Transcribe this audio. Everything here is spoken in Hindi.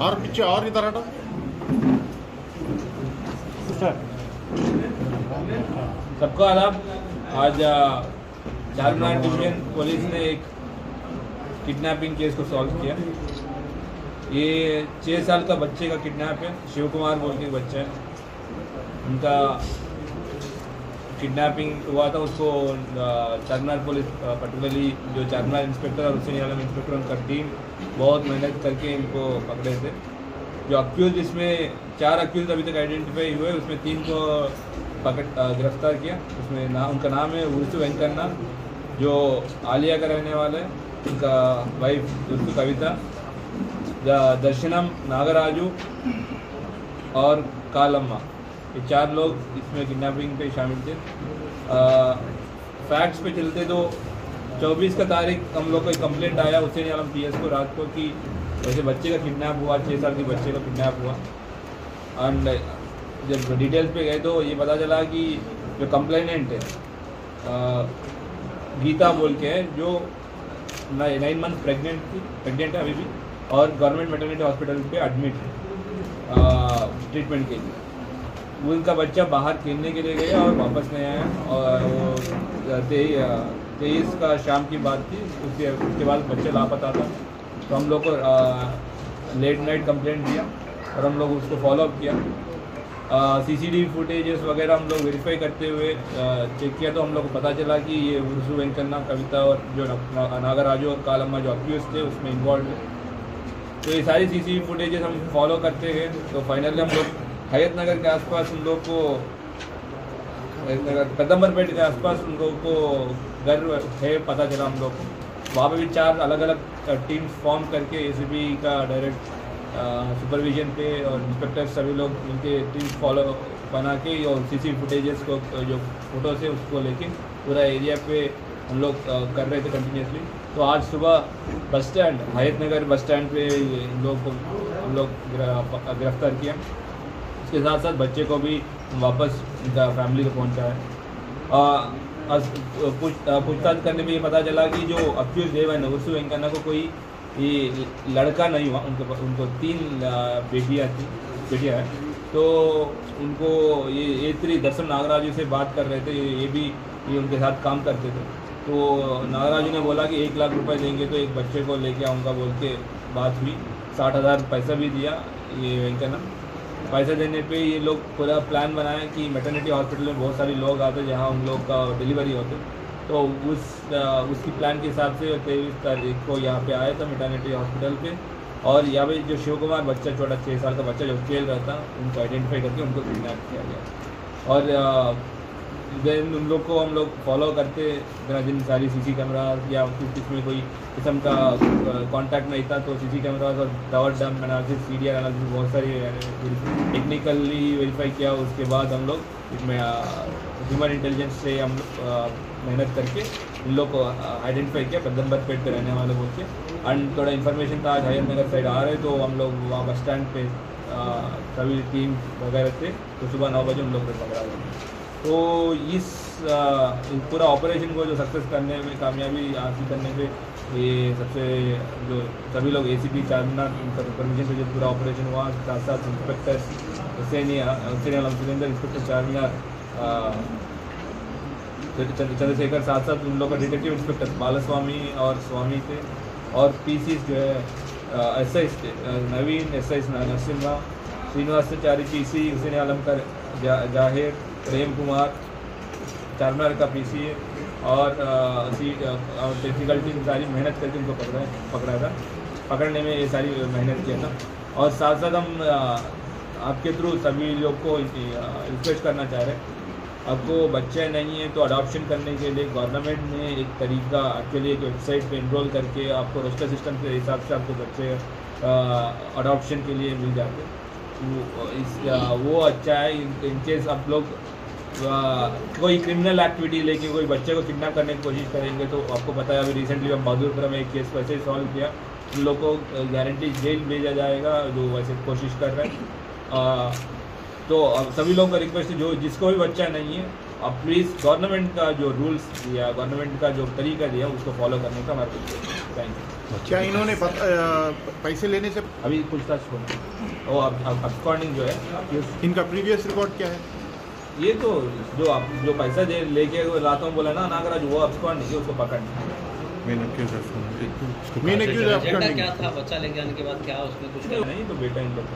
और पीछे और इधर हटो। सबको आदाब। आज चारमीनार डिवीज़न पुलिस ने एक किडनैपिंग केस को सॉल्व किया। ये छः साल का बच्चे का किडनैप है। शिव कुमार बोल के बच्चा है। उनका किडनैपिंग हुआ था, उसको चारमीनार पुलिस पर्टिकुलरली जो चारमीनार इंस्पेक्टर और हुसैन आलम इंस्पेक्टर उनका टीम बहुत मेहनत करके इनको पकड़े थे। जो अक्यूज इसमें चार अक्यूज अभी तक आइडेंटिफाई हुए, उसमें तीन को पकड़ गिरफ़्तार किया। उसमें नाम उनका नाम है उर्सु वेंकन्ना जो आलिया का रहने वाला है। उनका वाइफ उर्सु कविता दर्शनम नागराजू और कालम्मा। ये चार लोग इसमें किडनैपिंग पे शामिल थे। फैक्ट्स पे चलते तो 24 का तारीख हम लोग को एक कंप्लेंट आया हुसैन आलम पी को रात को कि वैसे बच्चे का किडनैप हुआ छः साल के बच्चे का किडनैप हुआ। एंड जब डिटेल्स पे गए तो ये पता चला कि जो कंप्लेनेंट है अ, गीता बोल के है जो नाइन मंथ प्रेग्नेंट थी प्रेग्नेंट है अभी भी और गवर्नमेंट मेटर्निटी हॉस्पिटल पे एडमिट है ट्रीटमेंट के लिए। वो उनका बच्चा बाहर खेलने के लिए गया और वापस नहीं आया। और वो तेईस का शाम की बात थी। उसके उसके बाद बच्चा लापता था। तो हम लोग को लेट नाइट कंप्लेंट दिया और हम लोग उसको फॉलोअप किया। सीसीटीवी फुटेजेस वगैरह हम लोग वेरीफाई करते हुए चेक किया तो हम लोग को पता चला कि ये उर्सू वेंकन्ना, कविता और जो नागराजू और कालम्मा जो अक्यूज थे, उसमें इन्वॉल्व है। तो ये सारी सीसीटीवी फुटेजेस हम फॉलो करते गए तो फाइनली हम लोग हयत नगर के आसपास उन लोग को कदम्बरपेट के आसपास उन लोग को घर है, पता चला हम लोग को। वहाँ पर भी चार अलग अलग टीम्स फॉर्म करके एसीबी का डायरेक्ट सुपरविजन पे और इंस्पेक्टर सभी लोग उनके टीम फॉलो बना के और सीसी फुटेजेस को, जो फ़ोटोज़ है उसको लेके पूरा एरिया पे हम लोग कर रहे थे कंटिन्यूसली तो आज सुबह बस स्टैंड हयत नगर बस स्टैंड पे इन लोग को हम लोग गिरफ़्तार किया। उसके साथ साथ बच्चे को भी वापस फैमिली को अ, पूछताछ करने में ये पता चला कि जो अक्यूज देव है नवसु वेंकन्ना को कोई ये लड़का नहीं हुआ उनको उनको तीन बेटियाँ थी बेटियाँ हैं। तो उनको ये ए थ्री दर्शन नागराजू से बात कर रहे थे ये भी ये उनके साथ काम करते थे। तो नागराजू ने बोला कि एक लाख रुपए देंगे तो एक बच्चे को लेके आऊँगा बोल के बात हुई। साठ हज़ार पैसा भी दिया ये वेंकन्ना। पैसे देने पे ये लोग पूरा प्लान बनाए कि मेटर्निटी हॉस्पिटल में बहुत सारे लोग आते जहाँ उन लोग का डिलीवरी होते। तो उस उसकी प्लान के हिसाब से तेईस तारीख को यहाँ पे आया था मेटर्निटी हॉस्पिटल पे। और यहाँ पे जो शिव कुमार बच्चा, छोटा छः साल का बच्चा जो रहा था, उनको आइडेंटिफाई करके उनको किडनैप किया गया। और देन उन लोग को हम लोग फॉलो करते बिना जिन सारी सीसी कैमरा या किस किस्म कोई किस्म का कांटेक्ट नहीं था तो सीसी कैमरा और tower dump analysis C analysis बहुत सारी टेक्निकली वेरीफाई किया। उसके बाद हम लोग इसमें ह्यूमन इंटेलिजेंस से हम मेहनत करके इन लोग को आइडेंटिफाई किया। पद्मबर पेट पे रहने वाले बोल के एंड थोड़ा इन्फॉर्मेशन था, आज हरियर नगर साइड आ रहे तो हम लोग वहाँ बस स्टैंड पे सभी टीम वगैरह थे तो सुबह नौ बजे हम लोग पकड़ा। तो इस पूरा ऑपरेशन को जो सक्सेस करने में कामयाबी हासिल करने पे ये सबसे जो सभी लोग ए सी पी चारमीनार उनका सुपरविजन पे जो पूरा ऑपरेशन हुआ साथ साथ इंस्पेक्टर हुसैन हुसैन सुरेंद्र इंस्पेक्टर चारमीनार अ, चंद्रशेखर साथ साथ उन लोग का डिटेक्टिव इंस्पेक्टर बालास्वामी और स्वामी थे और पीसीस जो है S I Naveen S I Narasimha Srinivasachari P C Hussain Alam का जा, ज़ाहिर प्रेम कुमार, चारमीनार का पी सी और टेक्निकल टीम सारी मेहनत करके उनको पकड़ा पकड़ा था। पकड़ने में ये सारी मेहनत किया था। और साथ साथ हम आपके थ्रू सभी लोग को रिक्वेस्ट करना चाह रहे हैं। आपको बच्चे नहीं है तो अडॉप्शन करने के लिए गवर्नमेंट ने एक तरीका आपके लिए एक वेबसाइट पे इनरोल करके आपको रोस्टर सिस्टम के हिसाब से आपको बच्चे अडॉप्शन के लिए मिल जाते। वो इस वो अच्छा है, इन केस आप लोग कोई क्रिमिनल एक्टिविटी लेके कोई बच्चे को किडनैप करने की कोशिश करेंगे तो आपको पता है अभी रिसेंटली हम बहादुरपुरा में एक केस वैसे ही सॉल्व किया। उन लोग को गारंटी जेल भेजा जाएगा जो वैसे कोशिश कर रहे हैं। तो अब सभी लोगों का रिक्वेस्ट है जो जिसको भी बच्चा नहीं है अब प्लीज़ गवर्नमेंट का जो रूल्स दिया गवर्नमेंट का जो तरीका दिया उसको फॉलो करने का हमारा थैंक यू क्या इन्होंने पैसे लेने से अभी पूछताछ होना वो अब अबस्कॉन्डिंग जो है इनका प्रीवियस रिकॉर्ड क्या है? ये तो जो आप जो पैसा दे लेके लाता रातों में बोला ना नागराज वो अबस्कॉन्डिंग है उसको पकड़ना मैंने क्यों क्या? था? बच्चा लेके आने के बाद क्या उसमें कुछ नहीं तो बेटा इन लोग